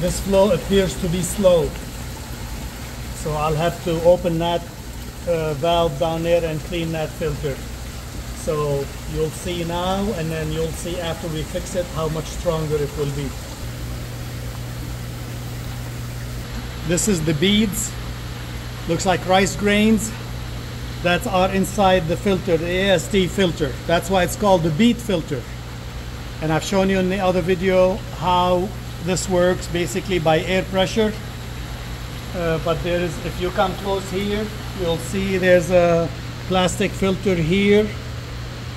this flow appears to be slow. So I'll have to open that uh, valve down there and clean that filter. So you'll see now and then you'll see after we fix it how much stronger it will be. This is the beads. Looks like rice grains that are inside the filter, the AST filter. That's why it's called the bead filter. And I've shown you in the other video how this works basically by air pressure. Uh, but there is, if you come close here, you'll see there's a plastic filter here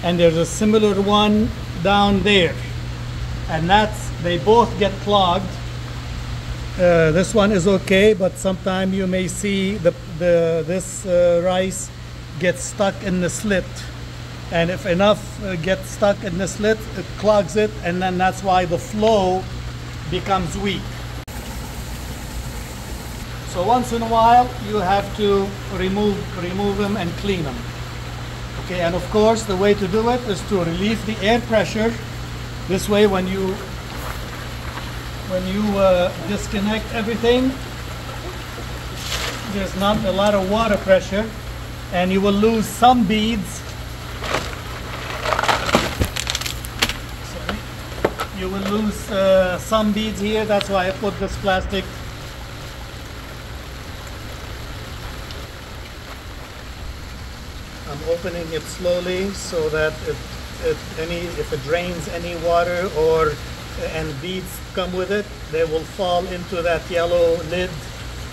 and there's a similar one down there. And that's, they both get clogged. Uh, this one is okay, but sometime you may see the, the this uh, rice get stuck in the slit. And if enough uh, get stuck in the slit, it clogs it, and then that's why the flow becomes weak. So once in a while, you have to remove, remove them and clean them. Okay, and of course, the way to do it is to relieve the air pressure. This way, when you when you uh, disconnect everything, there's not a lot of water pressure, and you will lose some beads. You will lose uh, some beads here. That's why I put this plastic I'm opening it slowly so that if, if any if it drains any water or and beads come with it, they will fall into that yellow lid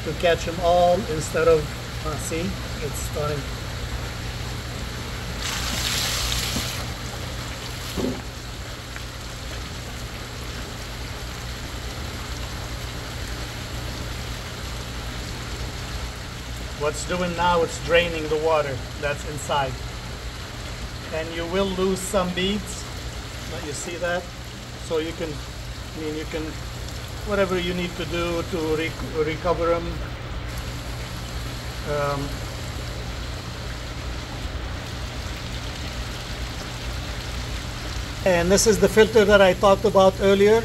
to catch them all instead of uh, see it's starting. What's doing now, it's draining the water that's inside. And you will lose some beads, but you see that? So you can, I mean, you can, whatever you need to do to rec recover them. Um, and this is the filter that I talked about earlier.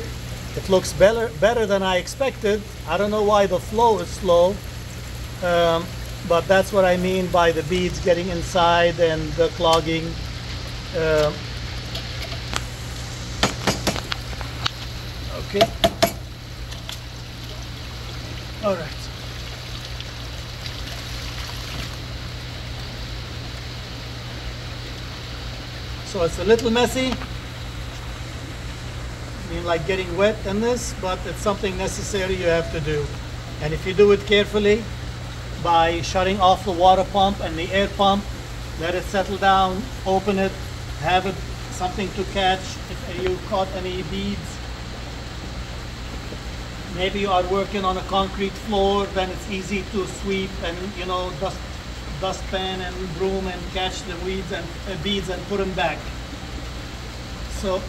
It looks better, better than I expected. I don't know why the flow is slow. Um, but that's what I mean by the beads getting inside and the clogging. Uh, okay. All right. So it's a little messy. I mean like getting wet in this, but it's something necessary you have to do. And if you do it carefully, by shutting off the water pump and the air pump, let it settle down, open it, have it something to catch if you caught any beads. Maybe you are working on a concrete floor, then it's easy to sweep and you know dust dustpan and broom and catch the weeds and uh, beads and put them back. So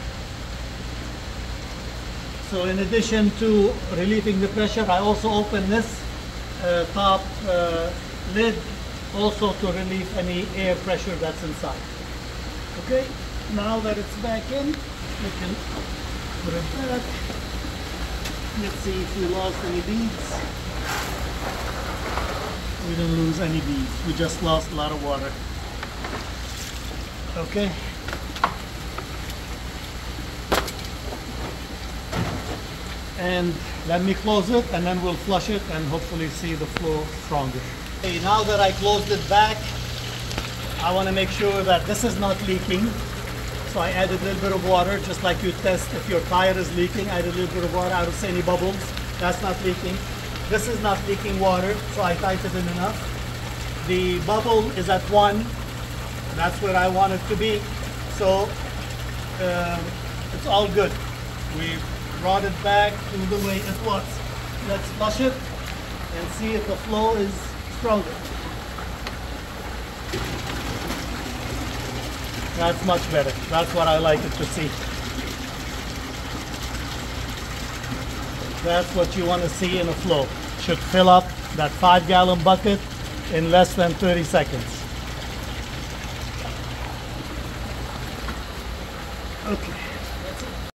so in addition to relieving the pressure, I also open this top uh, lid also to relieve any air pressure that's inside. Okay, now that it's back in, we can put it back. Let's see if we lost any beads. We didn't lose any beads. We just lost a lot of water. Okay. And let me close it and then we'll flush it and hopefully see the flow stronger. Okay, now that I closed it back, I want to make sure that this is not leaking. So I added a little bit of water, just like you test if your tire is leaking. I added a little bit of water. I don't see any bubbles. That's not leaking. This is not leaking water, so I tightened it enough. The bubble is at one. That's where I want it to be. So um, it's all good. We've brought it back to the way it was. Let's flush it and see if the flow is stronger. That's much better. That's what I like it to see. That's what you want to see in a flow. Should fill up that five gallon bucket in less than 30 seconds. Okay.